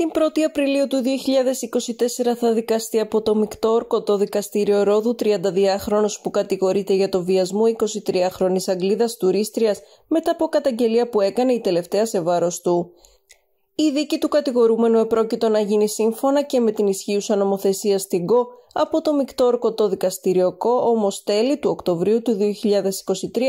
Την 1η Απριλίου του 2024 θα δικαστεί από το μεικτό ορκωτό δικαστήριο Ρόδου 32χρονος που κατηγορείται για το βιασμό 23χρονης Αγγλίδας τουρίστριας μετά από καταγγελία που έκανε η τελευταία σε βάρος του. Η δίκη του κατηγορούμενου επρόκειτο να γίνει σύμφωνα και με την ισχύουσα νομοθεσία στην ΚΟ από το μεικτό ορκωτό δικαστήριο ΚΟ, όμως τέλη του Οκτωβρίου του 2023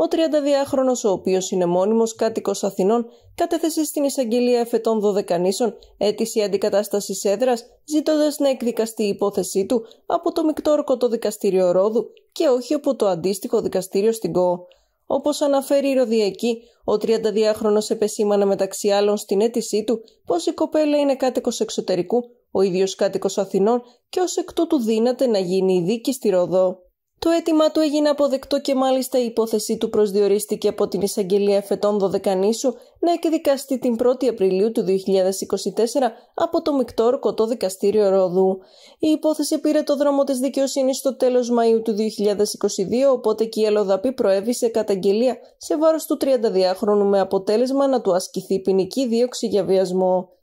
ο 32χρονος, ο οποίος είναι μόνιμος κάτοικος Αθηνών, κατέθεσε στην εισαγγελία εφετών 12 νήσων αίτηση αντικατάστασης έδρας, ζητώντας να εκδικαστεί η υπόθεσή του από το Μικτόρκο το δικαστήριο Ρόδου και όχι από το αντίστοιχο δικαστήριο στην ΚΟ. Όπως αναφέρει η Ροδιακή, ο 32χρονο επεσήμανε μεταξύ άλλων στην αίτησή του πως η κοπέλα είναι κάτοικος εξωτερικού, ο ίδιος κάτοικος Αθηνών και ως εκ τούτου δύναται να γίνει η δίκη στη Ροδό. Το αίτημά του έγινε αποδεκτό και μάλιστα η υπόθεσή του προσδιορίστηκε από την εισαγγελία φετών 12 νήσου να εκδικαστεί την 1η Απριλίου του 2024 από το Μικτόρ Κοτό Δικαστήριο Ρόδου. Η υπόθεση πήρε το δρόμο της δικαιοσύνης στο τέλος Μαΐου του 2022, οπότε και η Ελλοδαπή προέβησε καταγγελία σε βάρος του 32χρονου με αποτέλεσμα να του ασκηθεί ποινική δίωξη για βιασμό.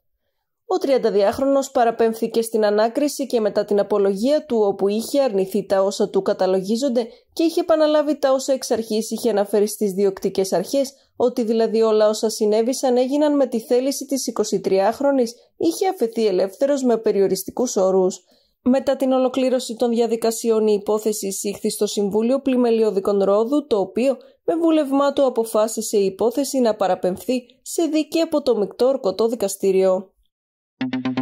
Ο 32χρονος παραπέμφθηκε στην ανάκριση και μετά την απολογία του όπου είχε αρνηθεί τα όσα του καταλογίζονται και είχε επαναλάβει τα όσα εξ αρχής είχε αναφέρει στις διοκτικές αρχές, ότι δηλαδή όλα όσα συνέβησαν έγιναν με τη θέληση της 23χρονης, είχε αφαιθεί ελεύθερος με περιοριστικούς όρους. Μετά την ολοκλήρωση των διαδικασιών η υπόθεση εισήχθη στο Συμβούλιο Πλημελιωδικών Ρόδου, το οποίο με βουλευμά του αποφάσισε η υπόθεση να παραπεμφθεί σε δίκη από το μεικτό ορκωτό δικαστήριο. Thank you.